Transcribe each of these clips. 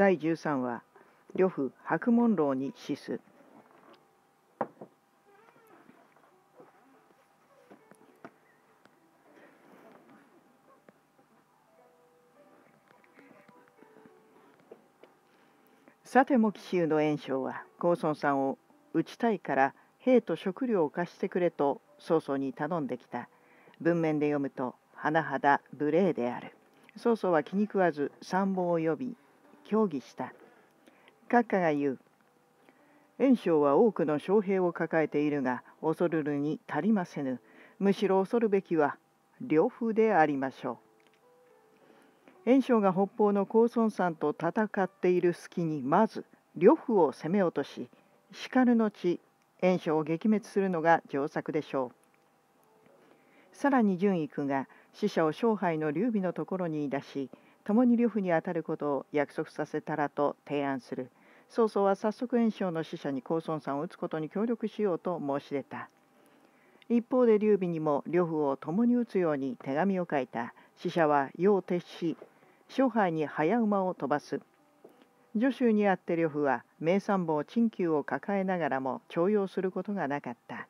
第13話呂布白門楼に死す。さても紀州の炎章は高孫さんを討ちたいから兵と食料を貸してくれと曹操に頼んできた。文面で読むと甚だ無礼である。曹操は気に食わず参謀を呼び協議した。閣下が言う。袁紹は多くの将兵を抱えているが恐るるに足りませぬ。むしろ恐るべきは両夫でありましょう。袁紹が北方の高孫山と戦っている隙にまず呂布を攻め落とししかる後袁紹を撃滅するのが上策でしょう。さらに順位が死者を勝敗の劉備のところに出し共に呂布に当たることを約束させたらと提案する。曹操は早速袁紹の使者に高孫さんを討つことに協力しようと申し出た。一方で劉備にも呂布を共に討つように手紙を書いた。使者は世を徹し勝敗に早馬を飛ばす。助手にあって呂布は名参謀陳旧を抱えながらも重用することがなかった。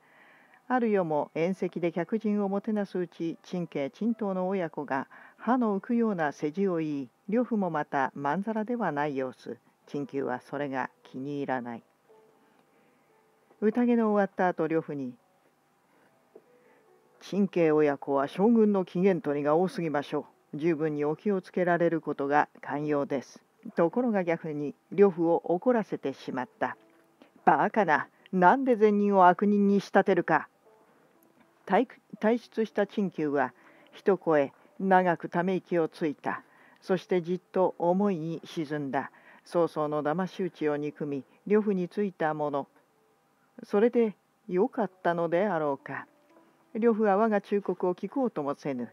ある夜も宴席で客人をもてなすうち陳家陳東の親子が歯の浮くような世辞を言い呂布もまたまんざらではない様子。陳旧はそれが気に入らない。宴の終わった後呂布に陳家親子は将軍の機嫌取りが多すぎましょう。十分にお気をつけられることが寛容ですところが逆に呂布を怒らせてしまったバカな。なんで善人を悪人に仕立てるか。退出した陳旧は一声長くため息をついた。そしてじっと思いに沈んだ。曹操の騙し討ちを憎み呂布についたもの。それでよかったのであろうか。呂布は我が忠告を聞こうともせぬ。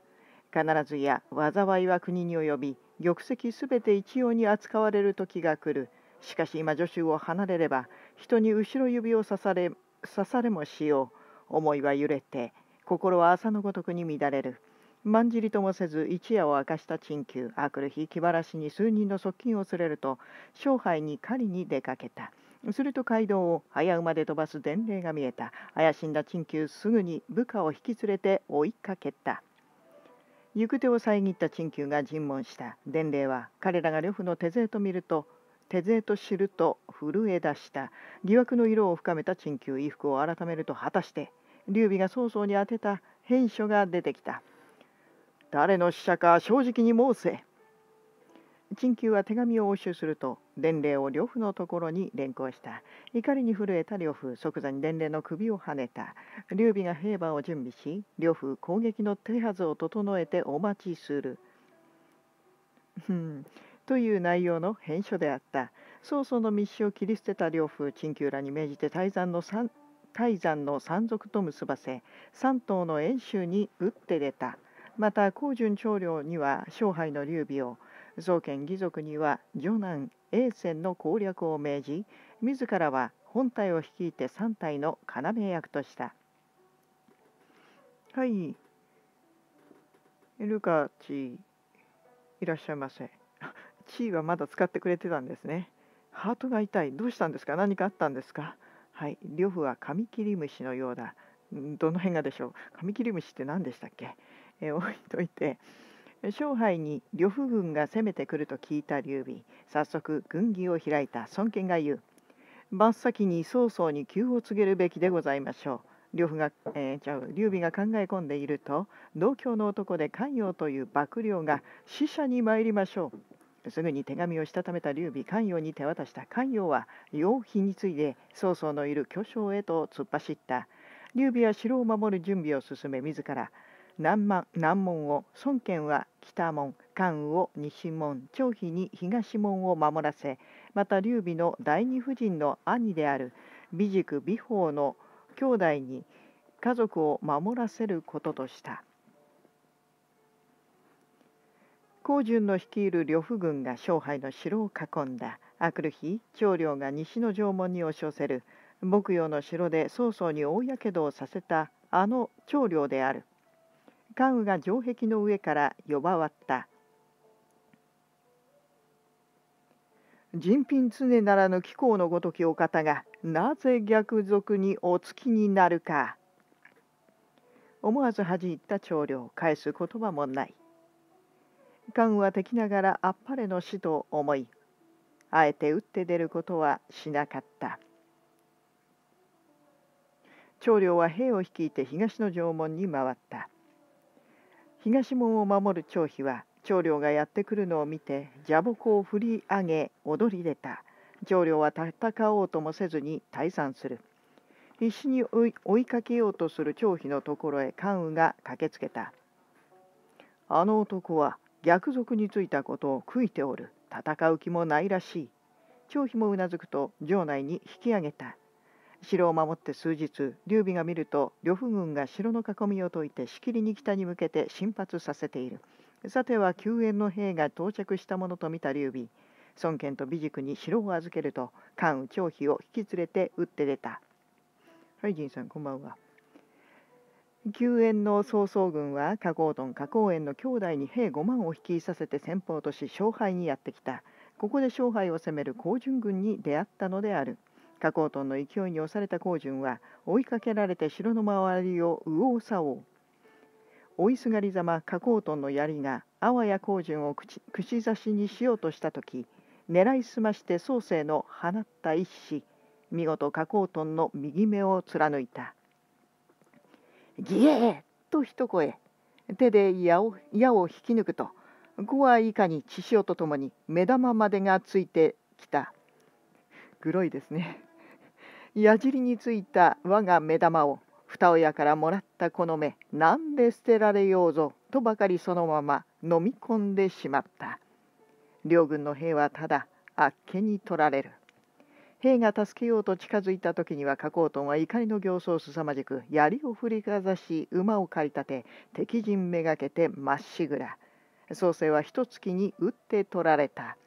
必ずや災いは国に及び玉石すべて一様に扱われる時が来る。しかし今助手を離れれば人に後ろ指を刺され刺されもしよう。思いは揺れて心は朝のごとくに乱れる。まんじりともせず一夜を明かした陳旧あくる日気晴らしに数人の側近を連れると勝敗に狩りに出かけた。すると街道を早馬で飛ばす伝令が見えた。怪しんだ陳旧すぐに部下を引き連れて追いかけた。行く手を遮った陳旧が尋問した。伝令は彼らが呂布の手勢と見ると手勢と知ると震え出した疑惑の色を深めた陳旧衣服を改めると果たして劉備が曹操に宛てた返書が出てきた。誰の使者か正直に申せ。陳旧は手紙を押収すると伝令を呂布のところに連行した怒りに震えた呂布即座に伝令の首をはねた劉備が兵馬を準備し呂布攻撃の手はずを整えてお待ちする という内容の返書であった。曹操の密使を切り捨てた呂布陳旧らに命じて泰山の三泰山の山賊と結ばせ三島の遠州に打って出た。また高順長領には勝敗の劉備を宗権義族には女男永泉の攻略を命じ自らは本隊を率いて三隊の要役とした。はい。ルカチいらっしゃいませ。チーはまだ使ってくれてたんですねハートが痛いどうしたんですか？何かあったんですか？はい、呂布はカミキリムシのようだ。どの辺がでしょう？カミキリムシって何でしたっけ、えー、置いといて、勝敗に呂布軍が攻めてくると聞いた劉備、早速軍議を開いた孫権が言う。真っ先に曹操に急を告げるべきでございましょう。呂布が、えー、じゃ劉備が考え込んでいると、同郷の男で関陽という幕僚が死者に参りましょう。すぐに手紙をしたためた劉備関陽に手渡した関陽は陽妃に次いで曹操のいる巨匠へと突っ走った劉備は城を守る準備を進め自ら南南門を孫権は北門関羽を西門張飛に東門を守らせまた劉備の第二夫人の兄である美塾美宝の兄弟に家族を守らせることとした。高順の率いる呂布軍が勝敗の城を囲んだ。あくる日、長領が西の城門に押し寄せる。牧羊の城で曹操に大やけどをさせたあの長領である。関羽が城壁の上から呼ばわった。人品常ならぬ気候のごときお方がなぜ逆賊にお付きになるか思わず恥じった長領返す言葉もない関は敵ながらあっぱれの死と思いあえて打って出ることはしなかった。長領は兵を率いて東の城門に回った。東門を守る張飛は長領がやってくるのを見て蛇木を振り上げ踊り出た。長領は戦おうともせずに退散する。必死に追いかけようとする張飛のところへ関羽が駆けつけた。あの男は逆賊についたことを悔いておる。戦う気もないらしい。張飛もうなずくと城内に引き上げた。城を守って数日劉備が見ると呂布軍が城の囲みを解いてしきりに北に向けて進発させている。さては救援の兵が到着したものと見た劉備。孫権と美塾に城を預けると関羽張飛を引き連れて撃って出たはい仁さんこんばんは救援の曹操軍は加工屯加工園の兄弟に兵5万を率いさせて先方とし勝敗にやってきた。ここで勝敗を攻める高順軍に出会ったのである。加工屯の勢いに押された高順は追いかけられて城の周りを右往左往。追いすがりざま加工屯の槍があわや高順を串刺しにしようとした時狙いすまして宗生の放った一子見事加工屯の右目を貫いた。ギエーと一声。手で矢を矢を引き抜くと子はいかに血潮とともに目玉までがついてきた。グロいですね。矢尻についた我が目玉を二親からもらったこの目なんで捨てられようぞとばかりそのまま飲み込んでしまった。両軍の兵はただあっけに取られる。兵が助けようと近づいた時には加工トンは怒りの形相すさまじく槍を振りかざし馬を駆り立て敵陣めがけてまっしぐら。創生は一月に撃って取られた。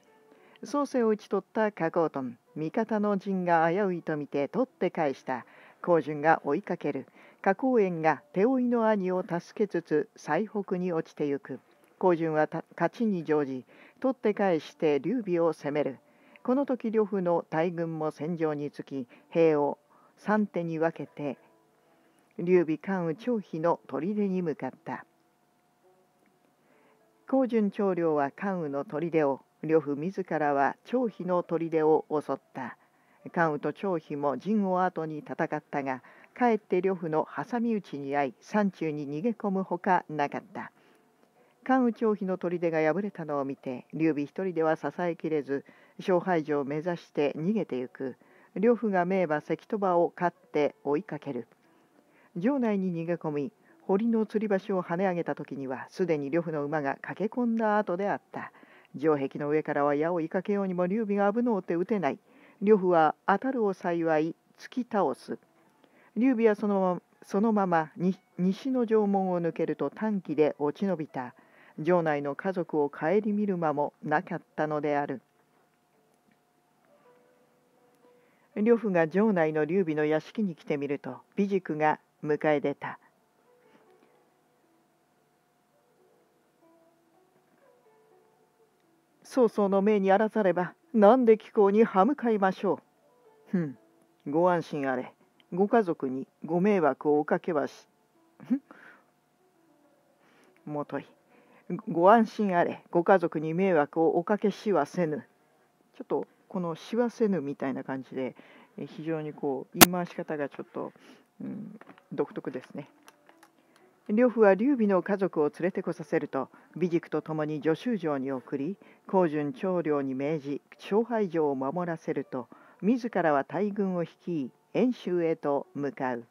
創生を討ち取った加工トン味方の陣が危ういと見て取って返した。高順が追いかける。加工園が手負いの兄を助けつつ最北に落ちてゆく。高順は勝ちに乗じ取って返して劉備を攻める。この時呂布の大軍も戦場につき兵を三手に分けて劉備関羽張飛の砦に向かった。高順長領は関羽の砦を呂布自らは張飛の砦を襲った。関羽と張飛も陣を後に戦ったがかえって呂布の挟み撃ちに遭い山中に逃げ込むほかなかった。関羽張飛の砦が敗れたのを見て劉備一人では支えきれず勝敗場を目指して逃げてゆく。呂布が名馬関鳥羽を勝って追いかける。城内に逃げ込み堀の吊り橋を跳ね上げた時にはすでに呂布の馬が駆け込んだ後であった。城壁の上からは矢を追いかけようにも劉備が危のうて撃てない。呂布は当たるを幸い突き倒す。劉備はそのままそのまま西の城門を抜けると短期で落ち延びた。城内の家族を顧みる間もなかったのである。呂布が城内の劉備の屋敷に来てみると美塾が迎え出た曹操の命にあらざれば何で貴公に歯向かいましょう。ふん、ご安心あれ。ご家族にご迷惑をおかけはし。もとい。ご安心あれ。ご家族に迷惑をおかけしはせぬ。ちょっとこのしわせぬみたいな感じで非常にこう言い回し方がちょっと、うん、独特ですね。呂布は劉備の家族を連れてこさせると美塾と共に助手城に送り高順長領に命じ勝敗城を守らせると自らは大軍を率い遠州へと向かう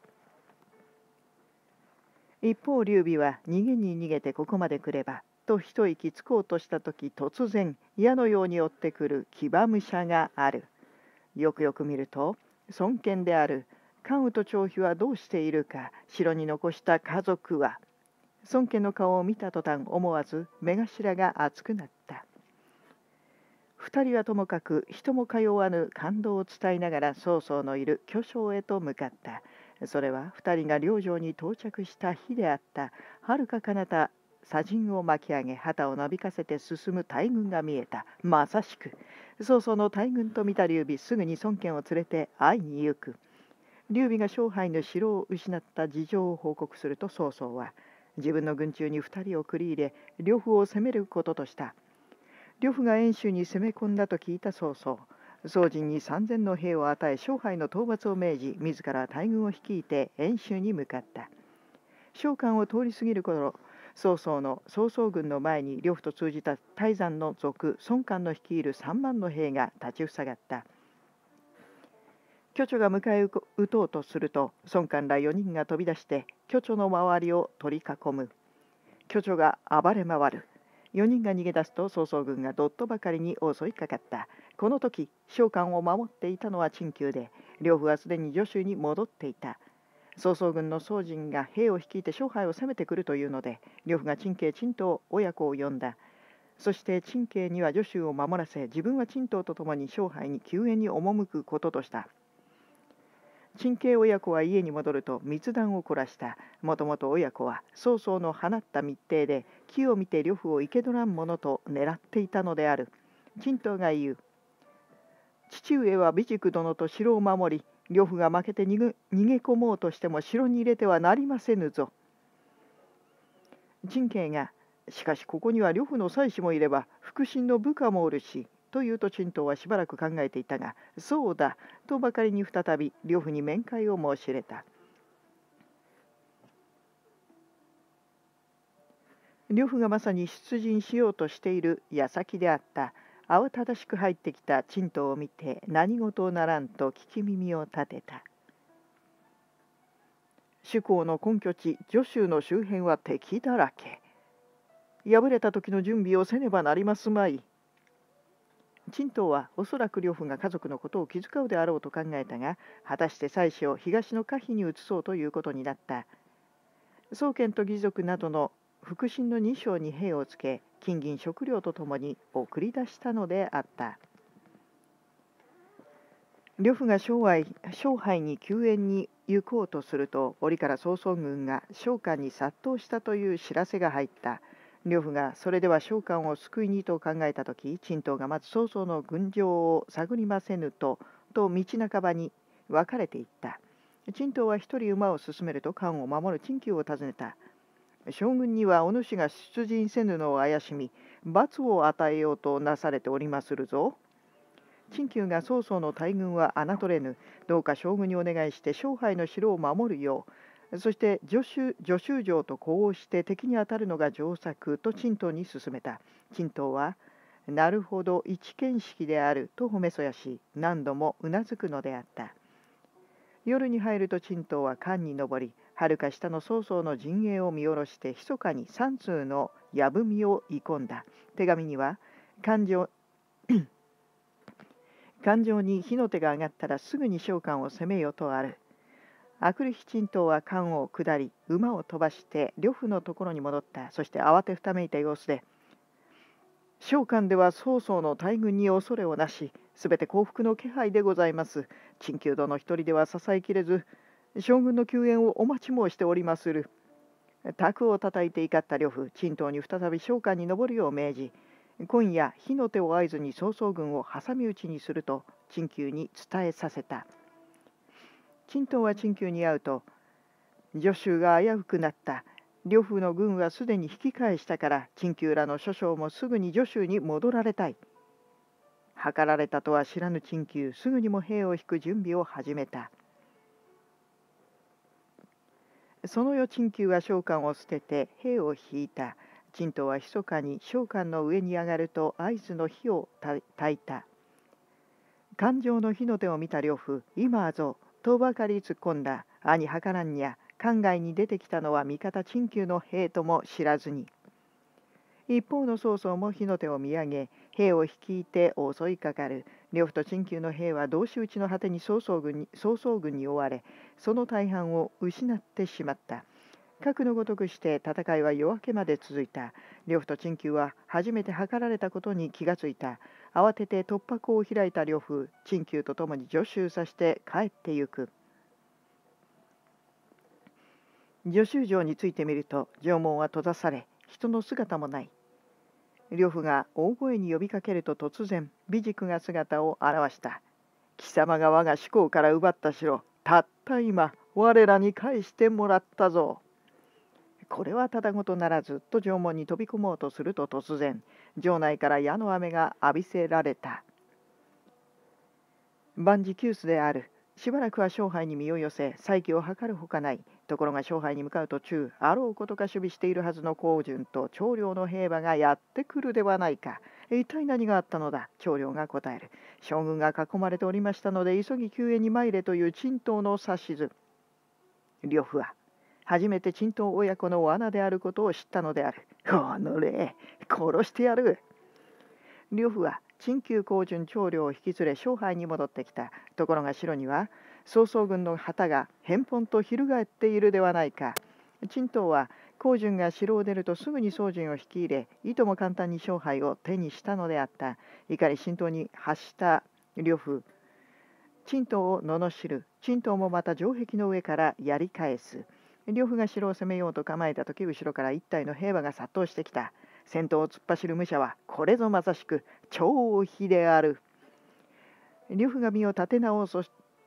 一方劉備は逃げに逃げてここまで来ればと一息つこうとした時突然矢のように追ってくる騎馬武者がある。よくよく見ると孫権である関羽と張飛はどうしているか城に残した家族は孫権の顔を見た途端思わず目頭が熱くなった。二人はともかく人も通わぬ感動を伝えながら曹操のいる巨匠へと向かった。それは二人が両城に到着した日であった。はるか彼方砂塵を巻き上げ旗をなびかせて進む大軍が見えた。まさしく。曹操の大軍と見た劉備すぐに孫権を連れて会いに行く。劉備が勝敗の城を失った事情を報告すると曹操は自分の軍中に2人を繰り入れ呂布を攻めることとした。呂布が遠州に攻め込んだと聞いた曹操。宋人に3,000の兵を与え勝敗の討伐を命じ自ら大軍を率いて遠州に向かった。召喚を通り過ぎる頃曹操の曹操軍の前に呂布と通じた泰山の族孫権の率いる3万の兵が立ちふさがった。巨著が迎え撃とうとすると孫権ら4人が飛び出して巨著の周りを取り囲む。巨著が暴れ回る。4人が逃げ出すと曹操軍がどっとばかりに襲いかかった。この時召喚を守っていたのは陳旧で両夫はすでに助手に戻っていた。曹操軍の宗人が兵を率いて勝敗を攻めてくるというので呂布が陳慶陳東親子を呼んだ。そして陳慶には助手を守らせ自分は陳東と共に勝敗に救援に赴くこととした。陳慶親子は家に戻ると密談を凝らした。もともと親子は曹操の放った密偵で木を見て呂布を生け取らんものと狙っていたのである。陳東が言う父上は美塾殿と城を守り呂布が負けて逃げ逃げ込もうとしても城に入れてはなりませぬぞ。陳慶がしかしここには呂布の妻子もいれば腹心の部下もおるしというと陳東はしばらく考えていたがそうだとばかりに再び呂布に面会を申し入れた。呂布がまさに出陣しようとしている矢先であった慌ただしく入ってきた陳東を見て何事をならんと聞き耳を立てた。主公の根拠地徐州の周辺は敵だらけ。敗れた時の準備をせねばなりますまい。陳東はおそらく両夫が家族のことを気遣うであろうと考えたが果たして妻子を東の可否に移そうということになった。宗権と義族などの腹心の2章に兵をつけ金銀食料とともに送り出したのであった。呂布が勝敗勝敗に救援に行こうとすると折から曹操軍が召喚に殺到したという知らせが入った。呂布がそれでは召喚を救いにと考えた時陳東がまず曹操の軍情を探りませぬとと道半ばに分かれていった。陳東は一人馬を進めると漢を守る陳旧を訪ねた。将軍にはお主が出陣せぬのを怪しみ罰を与えようとなされておりまするぞ。陳旧が曹操の大軍は侮れぬ。どうか将軍にお願いして勝敗の城を守るよう。そして助手助手城と呼応して敵に当たるのが上策と陳東に進めた。陳東はなるほど一見識であると褒めそやし何度もうなずくのであった。夜に入ると陳東は艦に上りはるか下の曹操の陣営を見下ろして密かに三通のやぶみをい込んだ。手紙には感情 感情に火の手が上がったらすぐに召喚を攻めよとある。あくる日陳東は艦を下り馬を飛ばして呂布のところに戻った。そして慌てふためいた様子で「召喚では曹操の大軍に恐れをなしすべて降伏の気配でございます」「陳旧殿一人では支えきれず将軍の救援をお待ち申しておりまする。卓を叩いて怒った呂布、陳東に再び召喚に上るよう命じ、今夜火の手を合図に曹操軍を挟み撃ちにすると陳旧に伝えさせた。陳東は陳旧に会うと、助手が危うくなった。呂布の軍はすでに引き返したから陳旧らの諸将もすぐに助手に戻られたい。図られたとは知らぬ陳旧すぐにも兵を引く準備を始めた。その夜陳旧は召喚を捨てて兵を引いた。陳東は密かに召喚の上に上がると合図の火を焚いた。感情の火の手を見た呂布、今ぞ、とばかり突っ込んだ。兄はからんにゃ、関外に出てきたのは味方陳旧の兵とも知らずに。一方の曹操も火の手を見上げ、兵を率いて襲いかかる。呂布と陳旧の兵は同士討ちの果てに曹操軍に曹操軍に追われ、その大半を失ってしまった。核のごとくして戦いは夜明けまで続いた。呂布と陳旧は初めて図られたことに気がついた。慌てて突破口を開いた呂布、陳旧と共に助手さして帰ってゆく。助手城についてみると城門は閉ざされ人の姿もない呂布が大声に呼びかけると突然美軸が姿を現した。貴様が我が思考から奪った城たった今我らに返してもらったぞ。これはただごとならずと縄文に飛び込もうとすると突然城内から矢の雨が浴びせられた。万事休すである。しばらくは勝敗に身を寄せ再起を図るほかない。ところが勝敗に向かう途中あろうことか守備しているはずの高順と長領の兵馬がやってくるではないか一体何があったのだ？長領が答える将軍が囲まれておりましたので急ぎ救援に参れという陳東の指図呂布は初めて陳東親子の罠であることを知ったのである。おのれ、殺してやる。呂布は陳旧高順長領を引き連れ勝敗に戻ってきた。ところが城には曹操軍の旗が返本と翻っているではないか。陳東は高順が城を出るとすぐに宗順を引き入れ、いとも簡単に勝敗を手にしたのであった。怒り浸透に発した呂布。陳東を罵る。陳東もまた城壁の上からやり返す。両夫が城を攻めようと構えた時後ろから一体の兵馬が殺到してきた先頭を突っ走る武者はこれぞまさしく超飛である両夫が身を立て直そう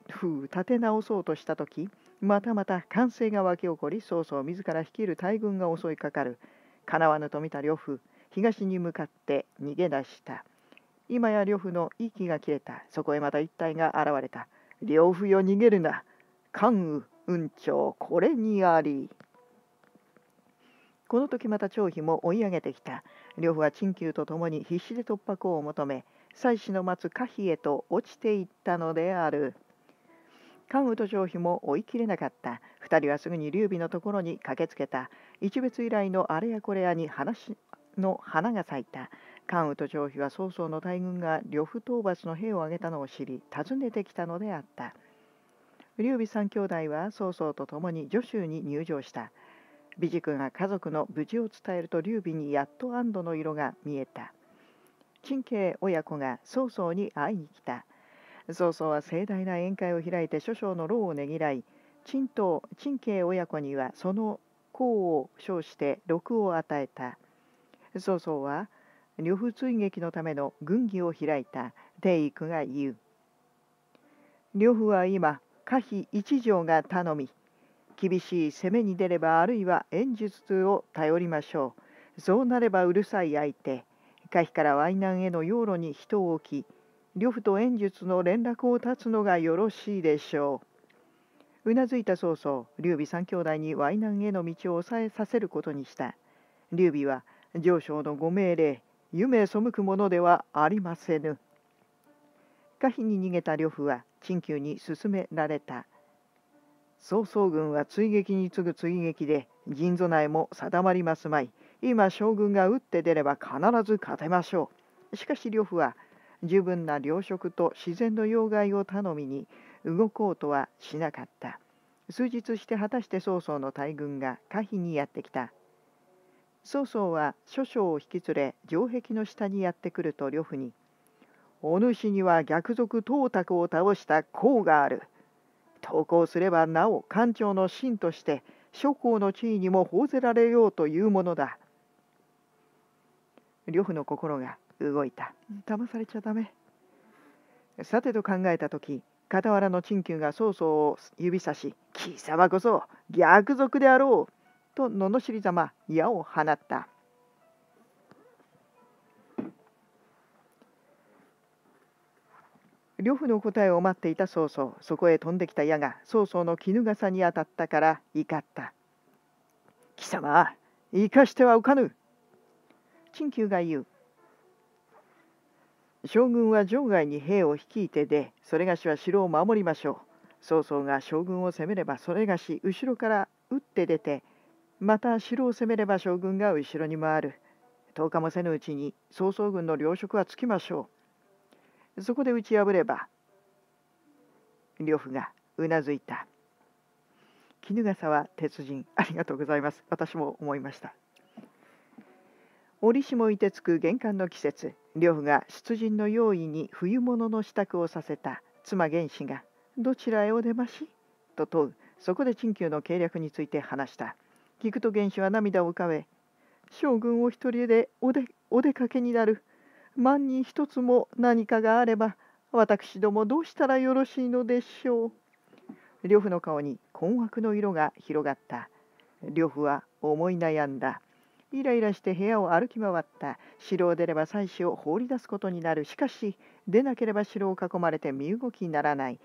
立て直そうとした時またまた歓声が沸き起こり曹操自ら率いる大軍が襲いかかる。かなわぬと見た呂布東に向かって逃げ出した。今や呂布の息が切れた。そこへまた一体が現れた。呂布よ逃げるな。関羽運長これにあり。この時また張飛も追い上げてきた。両夫は陳旧と共に必死で突破口を求め妻子の待つ可否へと落ちていったのである。関羽と張飛も追いきれなかった。2人はすぐに劉備のところに駆けつけた。一別以来のあれやこれやに話の花が咲いた。関羽と張飛は曹操の大軍が呂布討伐の兵を挙げたのを知り訪ねてきたのであった。劉備三兄弟は曹操と共に徐州に入城した。美塾が家族の無事を伝えると劉備にやっと安堵の色が見えた。陳慶親子が曹操に会いに来た。曹操は盛大な宴会を開いて諸将の労をねぎらい陳東陳慶親子にはその功を称して禄を与えた。曹操は呂布追撃のための軍議を開いた。帝育が言う。呂布は今可否一条が頼み厳しい攻めに出ればあるいは演術を頼りましょう。そうなればうるさい相手。可否から淮南への養路に人を置き呂布と演術の連絡を断つのがよろしいでしょう。うなずいた曹操劉備三兄弟に淮南への道を抑えさせることにした。劉備は上昇のご命令夢背くものではありませぬ。可否に逃げた呂布は陳旧に進められた。曹操軍は追撃に次ぐ追撃で陣備えも定まりますまい。今将軍が打って出れば必ず勝てましょう。しかし呂布は十分な糧食と自然の要害を頼みに動こうとはしなかった数日して果たして曹操の大軍が可否にやってきた曹操は諸将を引き連れ城壁の下にやってくると呂布にお主には逆賊董卓を倒した功がある。投稿すればなお官庁の臣として諸侯の地位にも報ぜられようというものだ。呂布の心が動いた。騙されちゃダメ。さてと考えた時傍らの陳旧が曹操を指さし「貴様こそ逆賊であろう」と罵りざま矢を放った。呂布の答えを待っていた曹操そこへ飛んできた矢が曹操の絹笠に当たったから怒った貴様生かしてはおかぬ陳旧が言う将軍は場外に兵を率いてでそれがしは城を守りましょう。曹操が将軍を攻めればそれがし後ろから打って出てまた城を攻めれば将軍が後ろに回る。10日もせぬうちに曹操軍の領職はつきましょう。そこで打ち破れば呂布がうなずいた。衣笠は鉄人。ありがとうございます。私も思いました。折しもいてつく玄関の季節呂布が出陣の用意に冬物の支度をさせた妻源氏が「どちらへお出まし?」と問うそこで陳旧の計略について話した聞くと源氏は涙を浮かべ将軍お一人でおでお出かけになる。万に一つも何かがあれば、私どもどうしたらよろしいのでしょう？呂布の顔に困惑の色が広がった。呂布は思い悩んだ。イライラして部屋を歩き回った。城を出れば妻子を放り出すことになる。しかし、出なければ城を囲まれて身動きにならない。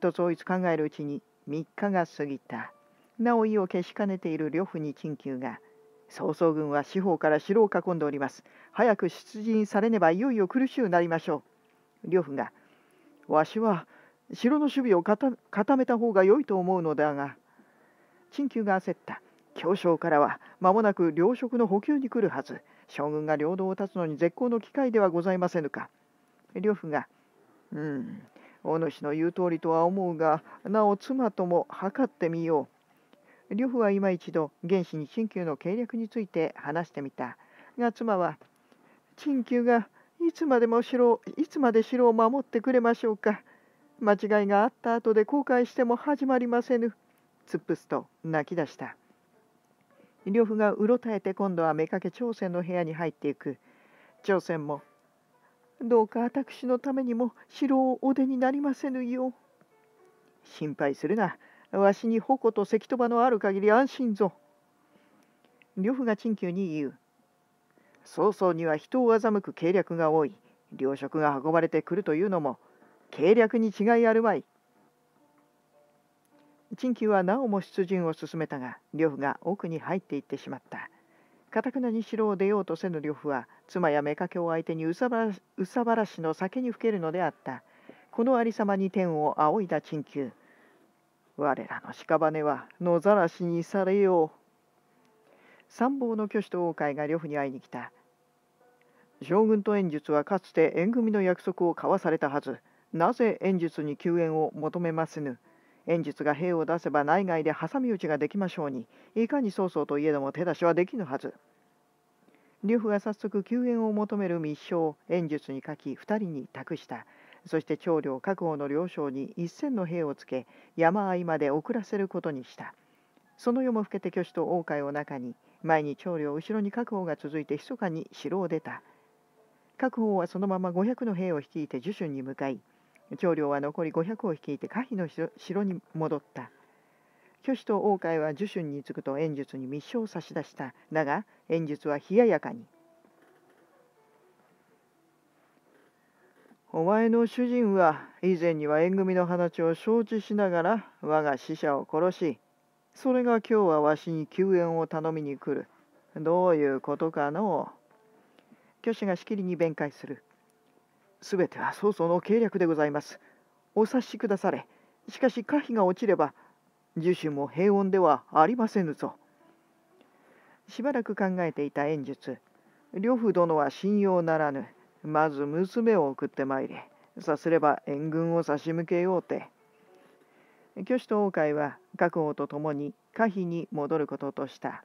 とそういつ考えるうちに3日が過ぎた。なお意を消しかねている呂布に陳旧が、曹操軍は四方から城を囲んでおります。早く出陣されねばいよいよ苦しゅうなりましょう。呂布が、わしは城の守備を固めた方が良いと思うのだが、陳旧が焦った。教将からは間もなく領職の補給に来るはず。将軍が領土を立つのに絶好の機会ではございませぬか。呂布が、うん、お主の言う通りとは思うが、なお妻とも測ってみよう。呂布は今一度原始に陳旧の計略について話してみたが妻は陳旧がいつまでも城いつまで城を守ってくれましょうか間違いがあった後で後悔しても始まりませぬ突っ伏すと泣き出した呂布がうろたえて今度は妾朝鮮の部屋に入っていく朝鮮もどうか私のためにも城をお出になりませぬよ心配するなわしに矛と石と場のある限り安心ぞ。呂布が陳旧に言う。曹操には人を欺く計略が多い。領職が運ばれてくるというのも計略に違いあるまい。陳旧はなおも出陣を進めたが呂布が奥に入っていってしまった。かたくなに城を出ようとせぬ呂布は妻や妾を相手にうさばらしの酒にふけるのであった。このありさまに天を仰いだ陳旧。我らの屍は野ざらしにされよう。参謀の巨子と王海が呂布に会いに来た。将軍と演術はかつて縁組の約束を交わされたはず。なぜ演術に救援を求めますぬ。演術が兵を出せば内外で挟み撃ちができましょうに、いかに曹操といえども手出しはできぬはず。呂布が早速救援を求める密書を演術に書き2人に託した。そして長領確保の領将に一千の兵をつけ山あいまで遅らせることにしたその夜も更けて巨子と王海を中に前に長領後ろに確保が続いて密かに城を出た確保はそのまま500の兵を率いて樹春に向かい長領は残り500を率いて可否の城に戻った巨子と王海は樹春に着くと演術に密書を差し出しただが演術は冷ややかにお前の主人は以前には縁組の話を承知しながら我が死者を殺し、それが今日はわしに救援を頼みに来る。どういうことかの巨子がしきりに弁解する。すべては曹操の計略でございます。お察しくだされ。しかし可否が落ちれば、樹種も平穏ではありませぬぞ。しばらく考えていた演術。呂布殿は信用ならぬ。まず娘を送ってまいれ。さすれば援軍を差し向けようて。巨子と王海は確保とともに可否に戻ることとした。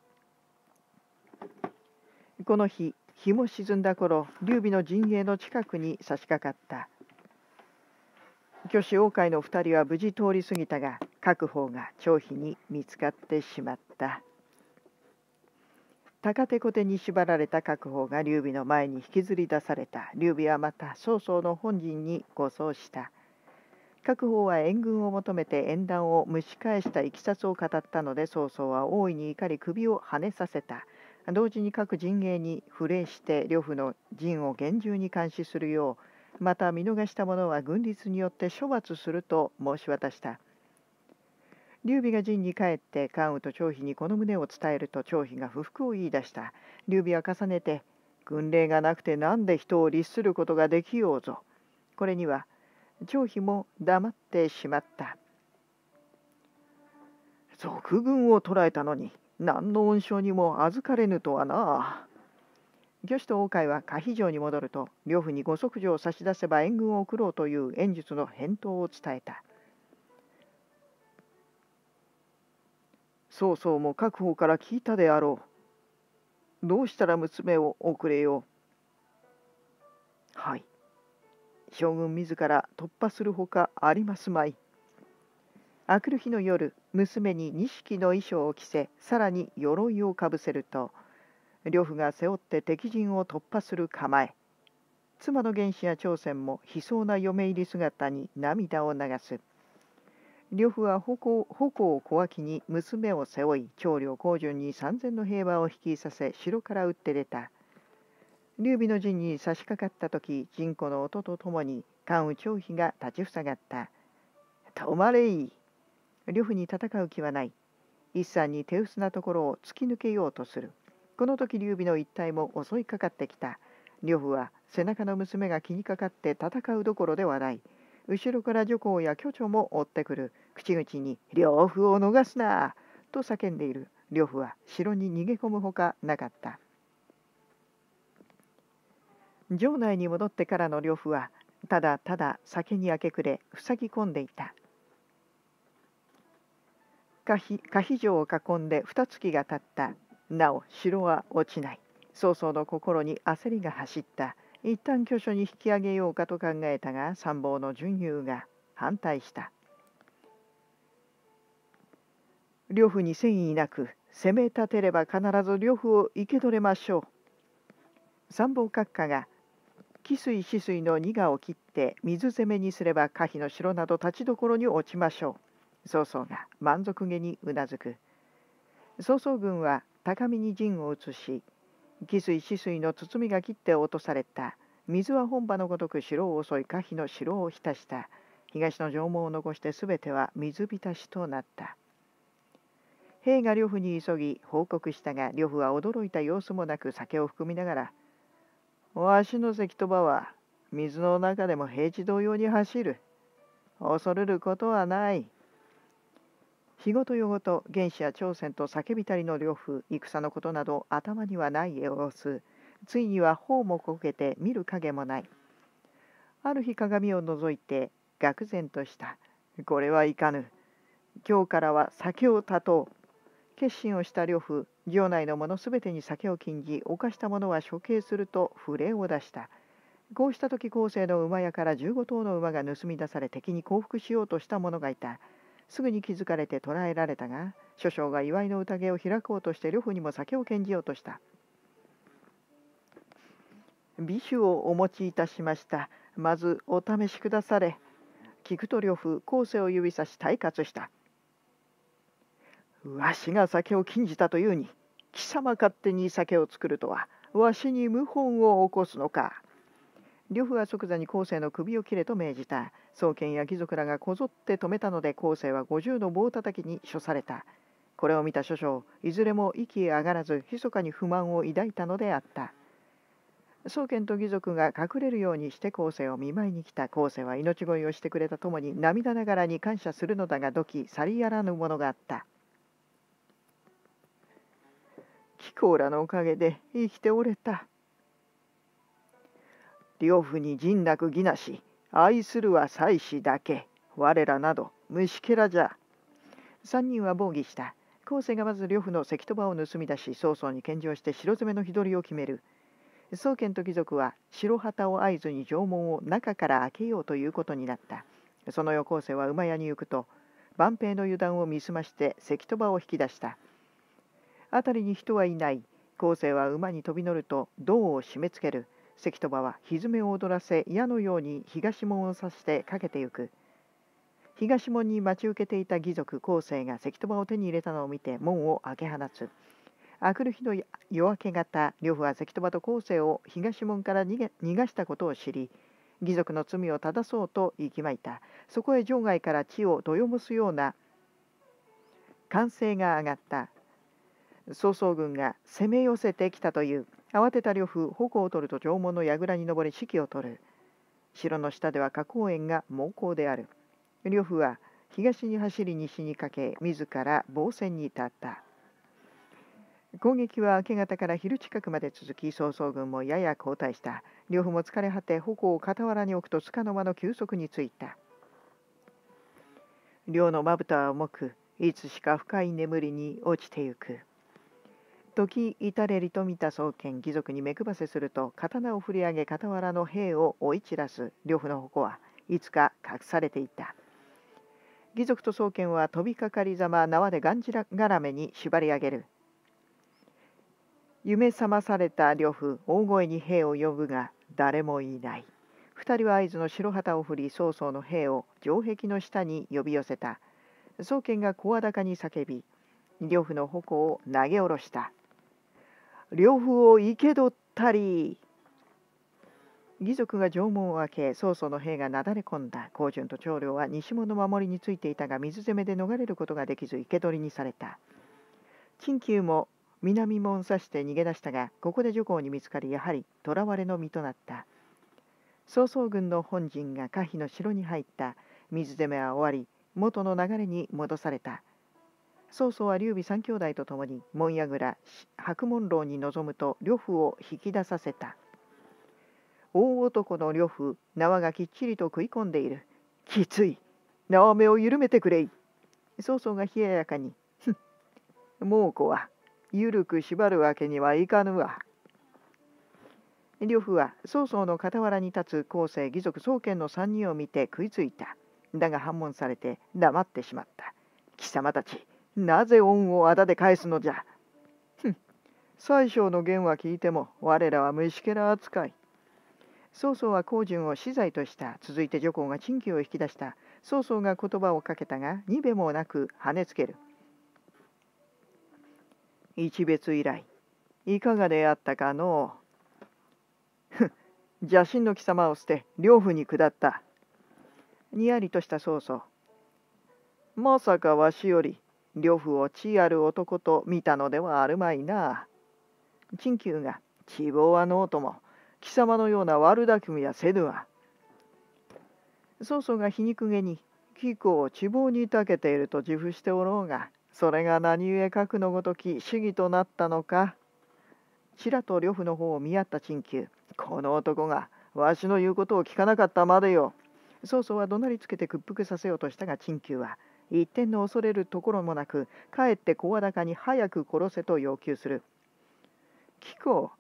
この日、日も沈んだ頃、劉備の陣営の近くに差し掛かった。巨子王海の2人は無事通り過ぎたが、確保が張飛に見つかってしまった。高手小手に縛られた確保が劉備の前に引きずり出された劉備はまた曹操の本陣に護送した各方は援軍を求めて縁談を蒸し返したいきさつを語ったので曹操は大いに怒り首をはねさせた同時に各陣営に符令して呂布の陣を厳重に監視するようまた見逃した者は軍律によって処罰すると申し渡した。劉備が陣に帰って関羽と張飛にこの旨を伝えると張飛が不服を言い出した。劉備は重ねて軍令がなくて何で人を律することができようぞ。これには張飛も黙ってしまった。賊軍を捕らえたのに何の恩賞にも預かれぬとはな御子と王海は可否城に戻ると呂布に五足城を差し出せば援軍を送ろうという演術の返答を伝えた曹操も各方から聞いたであろう。どうしたら娘を送れよう。はい。将軍自ら突破するほかありますまい。あくる日の夜、娘に錦の衣装を着せ、さらに鎧をかぶせると、呂布が背負って敵陣を突破する構え。妻の原始や朝鮮も悲壮な嫁入り姿に涙を流す。呂布は矛を小脇に娘を背負い長領高順に三千の平和を引きさせ城から打って出た。劉備の陣に差し掛かった時人子の音とともに関羽張飛が立ちふさがった止まれい呂布に戦う気はない。一山に手薄なところを突き抜けようとする。この時劉備の一帯も襲いかかってきた。呂布は背中の娘が気にかかって戦うどころではない。後ろから女皇や巨長も追ってくる。口々に「呂布を逃すな!」と叫んでいる。呂布は城に逃げ込むほかなかった。城内に戻ってからの呂布はただただ酒に明け暮れ塞ぎ込んでいた。可否城を囲んで二月が経った。なお城は落ちない。曹操の心に焦りが走った。一旦巨所に引き上げようかと考えたが参謀の準優が反対した。呂布に戦意なく攻め立てれば必ず呂布を生け取れましょう。参謀閣下が汽水止水の二河を切って水攻めにすれば可否の城など立ちどころに落ちましょう。曹操が満足げにうなずく。曹操軍は高みに陣を移し汽水止水の包みが切って落とされた。水は本場のごとく城を襲い可否の城を浸した。東の城門を残して全ては水浸しとなった。兵が呂布に急ぎ報告したが呂布は驚いた様子もなく酒を含みながらわしの関戸場は水の中でも平地同様に走る。恐れることはない。日ごと夜ごと原始や朝鮮と叫びたりの両夫戦のことなど頭にはない様子。ついには頬もこけて見る影もない。ある日鏡を覗いて愕然とした。これはいかぬ。今日からは酒を断とう。決心をした呂布城内の者すべてに酒を禁じ犯した者は処刑すると不令を出した。こうした時後世の馬屋から15頭の馬が盗み出され敵に降伏しようとした者がいた。すぐに気づかれて捕らえられたが諸将が祝いの宴を開こうとして呂布にも酒を献じようとした。美酒をお持ちいたしました。まずお試しくだされ。聞くと呂布後世を指さし退活した。わしが酒を禁じたというに貴様勝手に酒を作るとはわしに謀反を起こすのか。呂布は即座に後世の首を切れと命じた。宗権や貴族らがこぞって止めたので後世は五十の棒叩きに処された。これを見た諸将いずれも息上がらず密かに不満を抱いたのであった。宗権と義族が隠れるようにして後世を見舞いに来た後世は命乞いをしてくれたともに涙ながらに感謝するのだがどき去りやらぬものがあった。貴公らのおかげで生きておれた。両夫に仁なく義なし、愛するは妻子だけ。我らなど虫けらじゃ。三人は防御した。後世がまず呂布の関戸場を盗み出し曹操に献上して城詰めの日取りを決める宗権と貴族は白旗を合図に城門を中から開けようということになったその夜後世は馬屋に行くと万兵の油断を見すまして関戸場を引き出した辺りに人はいない後世は馬に飛び乗ると胴を締め付ける関戸場は蹄を踊らせ矢のように東門を刺してかけてゆく東門に待ち受けていた義族後世が関戸場を手に入れたのを見て門を開け放つあくる日の夜明け方呂布は関戸場と後世を東門から逃げ逃がしたことを知り義族の罪を正そうと行きまいたそこへ場外から地をどよむすような歓声が上がった曹操軍が攻め寄せてきたという慌てた呂布矛を取ると城門の櫓に登り指揮を取る。城の下では花公園が猛攻である。呂布は東に走り西にかけ自ら防戦に立った。攻撃は明け方から昼近くまで続き曹操軍もやや後退した。呂布も疲れ果て矛を傍らに置くと束の間の休息についた。両のまぶたは重くいつしか深い眠りに落ちてゆく。時至れりと見た宗権義族に目配せすると刀を振り上げ傍らの兵を追い散らす呂布の矛はいつか隠されていた。義族と宗権は飛びかかりざま縄でがんじらがらめに縛り上げる。夢覚まされた呂布大声に兵を呼ぶが誰もいない。二人は合図の白旗を振り曹操の兵を城壁の下に呼び寄せた。宗剣が声高に叫び呂布の矛を投げ下ろした。呂布を生け取ったり。義族が城門を開け曹操の兵がなだれ込んだ。高順と長領は西門の守りについていたが水攻めで逃れることができず生け取りにされた。陳旧も南門を指して逃げ出したがここで女皇に見つかりやはり囚われの身となった。曹操軍の本陣が可否の城に入った。水攻めは終わり元の流れに戻された。曹操は劉備三兄弟と共に門櫓白門楼に臨むと呂布を引き出させた。大男の呂布縄がきっちりと食い込んでいる。きつい。縄目を緩めてくれい。曹操が冷ややかに猛虎は緩く縛るわけにはいかぬわ。呂布は曹操の傍らに立つ後世義族宗剣の三人を見て食いついた。だが反問されて黙ってしまった。貴様たちなぜ恩をあだで返すのじゃ?ふん。最小の言は聞いても我らは虫けら扱い。曹操は高順を死罪とした。続いて女皇が陳旧を引き出した。曹操が言葉をかけたが二べもなく跳ねつける。一別以来いかがであったかのふ邪神の貴様を捨て両夫に下った。にやりとした曹操。まさかわしより呂布を地ある男と見たのではあるまいな陳旧が希望はノーとも貴様のような悪巧みやせぬわ。曹操が皮肉げに貴公を地望にたけていると自負しておろうがそれが何故核のごとき主義となったのか。ちらと呂布の方を見合った陳旧この男がわしの言うことを聞かなかったまでよ。曹操は怒鳴りつけて屈服させようとしたが陳旧は一点の恐れるところもなくかえって声高に早く殺せと要求する。貴公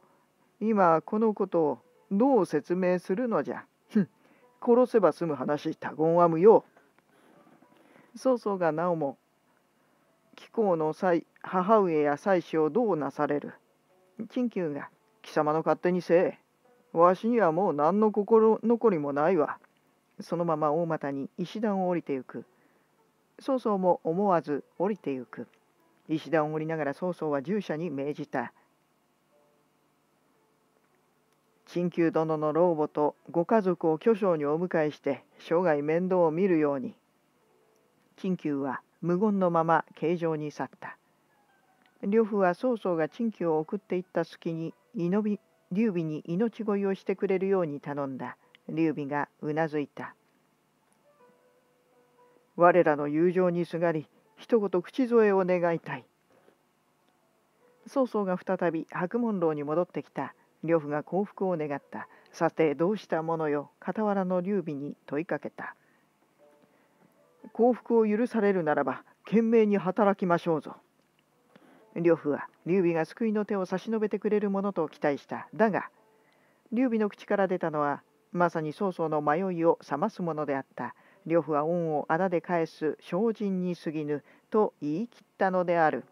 今このことをどう説明するのじゃ。殺せば済む話他言は無用。曹操がなおも貴公の際母上や妻子をどうなされる。陳旧が貴様の勝手にせえ。わしにはもう何の心残りもないわ。そのまま大股に石段を降りてゆく。曹操も思わず降りてゆく。石段を降りながら曹操は従者に命じた。陳旧殿の老母とご家族を巨匠にお迎えして生涯面倒を見るように陳旧は無言のまま形状に去った呂布は曹操が陳旧を送っていった隙に劉備に命乞いをしてくれるように頼んだ劉備がうなずいた我らの友情にすがり一言口添えを願いたい曹操が再び白門楼に戻ってきた呂布が幸福を願った。さてどうしたものよ。傍らの劉備に問いかけた。幸福を許されるならば懸命に働きましょうぞ。呂布は劉備が救いの手を差し伸べてくれるものと期待した。だが劉備の口から出たのはまさに曹操の迷いを覚ますものであった。呂布は恩をあだで返す精進に過ぎぬと言い切ったのである。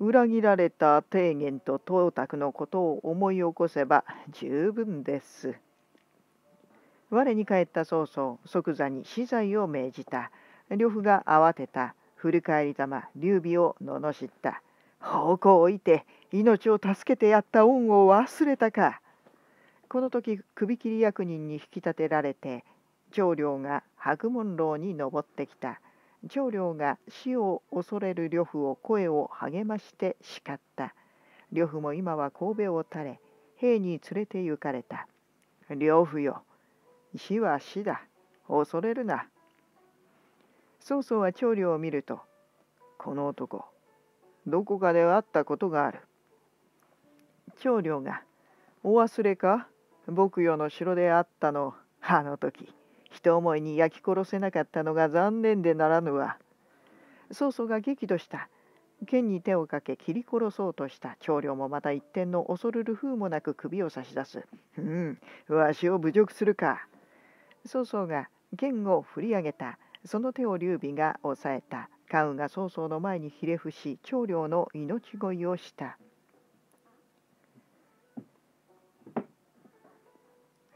裏切られた提言と董卓のことを思い起こせば十分です。我に帰った曹操即座に死罪を命じた呂布が慌てた振り返りざま劉備を罵った方向を置いて命を助けてやった恩を忘れたかこの時首切り役人に引き立てられて長領が白門楼に登ってきた長領が死を恐れる呂布を声を励まして叱った。呂布も今は神戸を垂れ、兵に連れて行かれた。呂布よ、死は死だ。恐れるな。曹操は長領を見ると、この男、どこかで会ったことがある。長領が、お忘れか？牧羊の城で会ったの、あの時。一思いに焼き殺せなかったのが残念でならぬわ。曹操が激怒した。剣に手をかけ切り殺そうとした長領もまた一点の恐るる風もなく首を差し出す。うん、わしを侮辱するか。曹操が剣を振り上げた。その手を劉備が押さえた。関羽が曹操の前にひれ伏し長領の命乞いをした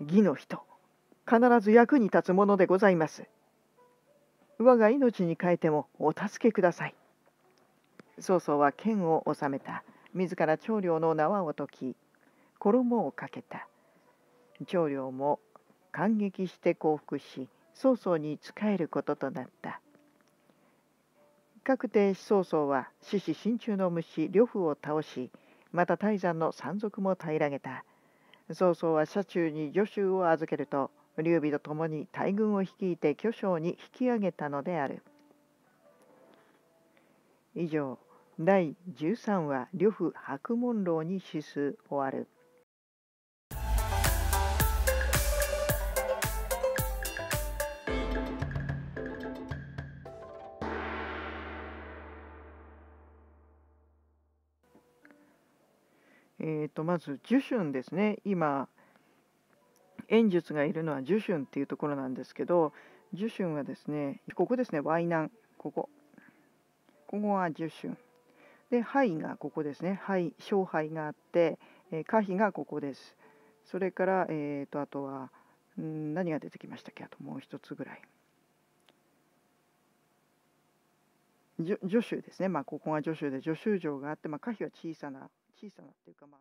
義の人必ず役に立つものでございます。我が命に変えてもお助けください。曹操は剣を収めた。自ら長領の縄を解き衣をかけた。長領も感激して降伏し曹操に仕えることとなった。各帝曹操は獅子心中の虫呂布を倒しまた泰山の山賊も平らげた。曹操は車中に助手を預けると劉備と共に大軍を率いて巨匠に引き上げたのである。以上第13話呂布白門楼に指数終わる。えー、とまず受春ですね。今演術がいるのは受春っていうところなんですけど受春はですねここですね淮南ここ。ここが受春。で肺がここですね。肺小肺があって、えー、がここです。それから、えー、とあとはん何が出てきましたっけ？あともう一つぐらい。助手ですね、まあ、ここが助手で助手城があって、まあ、可否は小さな小さなっていうかまあ